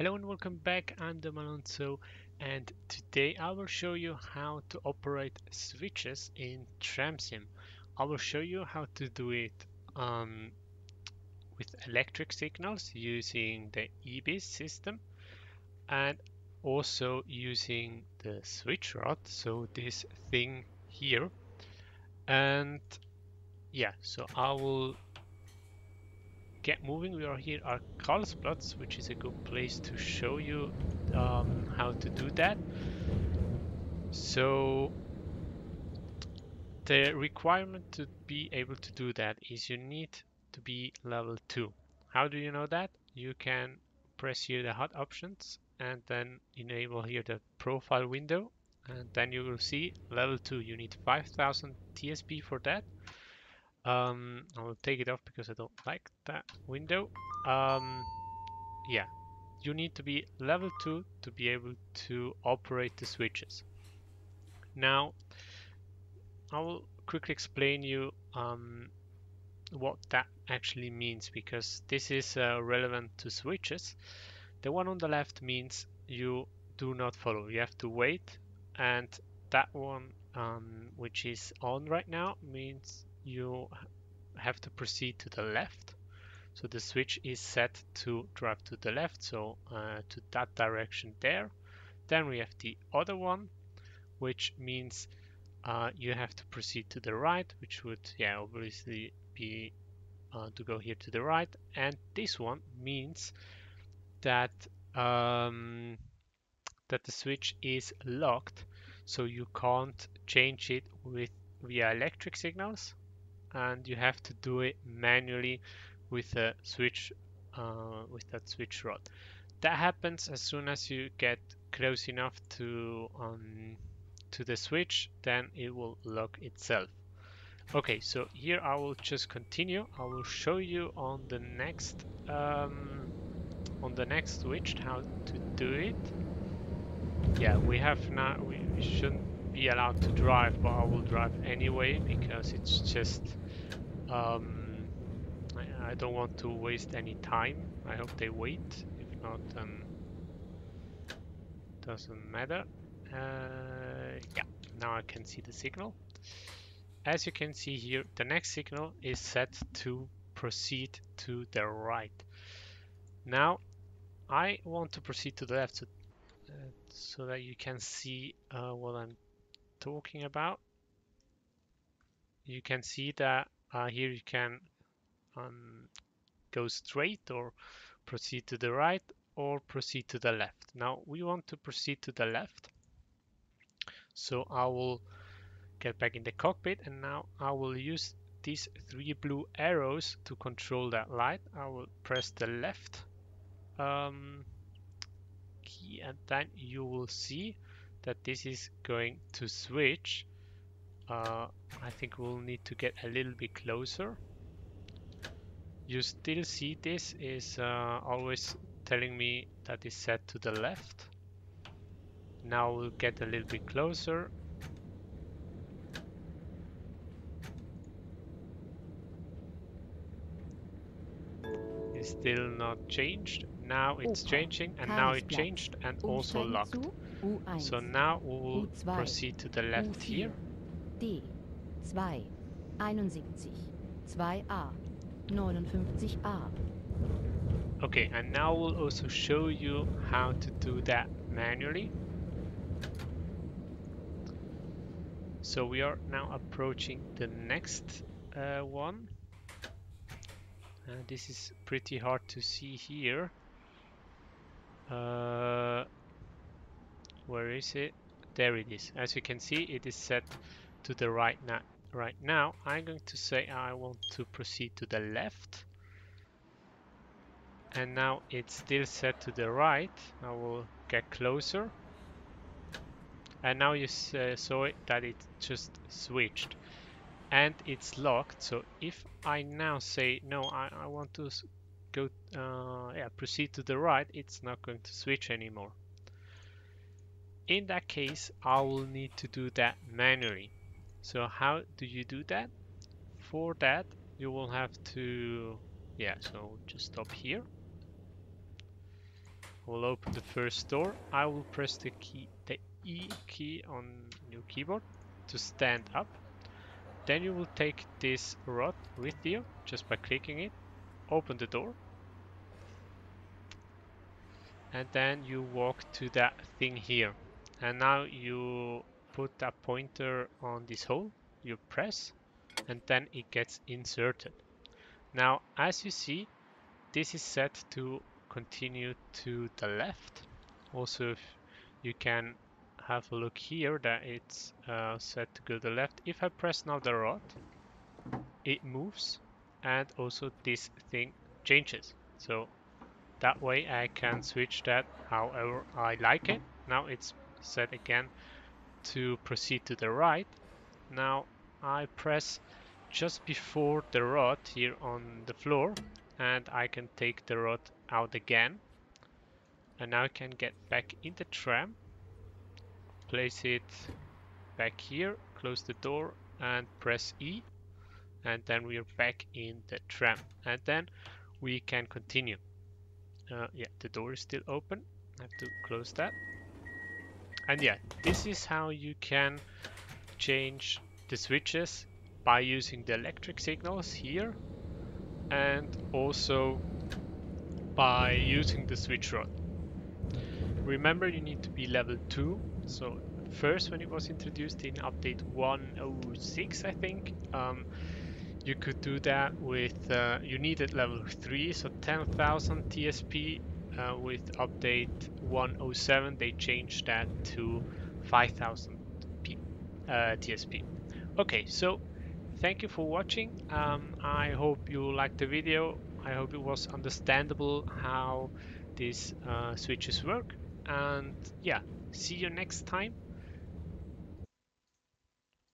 Hello and welcome back, I'm Malonzo and today I will show you how to operate switches in Tramsim. I will show you how to do it um, with electric signals using the IBIS system and also using the switch rod, so this thing here. And yeah, so I will get moving, we are here at Karlsplatz, which is a good place to show you um, how to do that. So the requirement to be able to do that is you need to be level 2. How do you know that? You can press here the HUD options and then enable here the profile window and then you will see level 2 you need 5000 TSP for that um, I will take it off because I don't like that window. Um, yeah, you need to be level 2 to be able to operate the switches. Now, I will quickly explain you um, what that actually means because this is uh, relevant to switches. The one on the left means you do not follow, you have to wait and that one um, which is on right now means you have to proceed to the left. So the switch is set to drive to the left, so uh, to that direction there. Then we have the other one, which means uh, you have to proceed to the right, which would, yeah, obviously be uh, to go here to the right. And this one means that um, that the switch is locked, so you can't change it with via electric signals and you have to do it manually with a switch uh, with that switch rod. That happens as soon as you get close enough to um, to the switch, then it will lock itself. Okay, so here I will just continue. I will show you on the next um, on the next switch how to do it. Yeah, we have now. We, we shouldn't be allowed to drive, but I will drive anyway because it's just um, I, I, don't want to waste any time. I hope they wait. If not, then doesn't matter. Uh, yeah, now I can see the signal. As you can see here, the next signal is set to proceed to the right. Now, I want to proceed to the left so, uh, so that you can see uh, what I'm talking about. You can see that uh, here you can um, go straight or proceed to the right or proceed to the left. Now we want to proceed to the left. So I will get back in the cockpit and now I will use these three blue arrows to control that light. I will press the left um, key and then you will see that this is going to switch. Uh, I think we'll need to get a little bit closer. You still see this is uh, always telling me that is set to the left. Now we'll get a little bit closer. It's still not changed. Now it's changing and now it changed and also locked. So now we'll proceed to the left here. D 2 71 2A 59A Okay, and now we'll also show you how to do that manually. So we are now approaching the next uh, one. Uh, this is pretty hard to see here. Uh, where is it? There it is. As you can see, it is set to the right now. Right now, I'm going to say I want to proceed to the left. And now it's still set to the right. I will get closer. And now you uh, saw it, that it just switched. And it's locked. So if I now say, no, I, I want to go, uh, yeah, proceed to the right, it's not going to switch anymore. In that case, I will need to do that manually. So how do you do that? For that, you will have to, yeah, so just stop here. We'll open the first door. I will press the key, the E key on your keyboard to stand up. Then you will take this rod with you just by clicking it. Open the door. And then you walk to that thing here. And now you put a pointer on this hole. You press and then it gets inserted. Now, as you see, this is set to continue to the left. Also, you can have a look here that it's uh, set to go to the left. If I press now the rod, it moves and also this thing changes. So that way I can switch that however I like it. Now it's set again to proceed to the right. Now I press just before the rod here on the floor and I can take the rod out again. And now I can get back in the tram place it back here close the door and press E and then we are back in the tram. And then we can continue. Uh, yeah the door is still open. I have to close that and yeah this is how you can change the switches by using the electric signals here and also by using the switch rod. Remember you need to be level 2, so first when it was introduced in update 106 I think, um, you could do that with, uh, you needed level 3, so 10,000 TSP. Uh, with update 107 they changed that to 5000 uh, TSP. Okay, so thank you for watching. Um, I hope you liked the video. I hope it was understandable how these uh, switches work. And yeah, see you next time.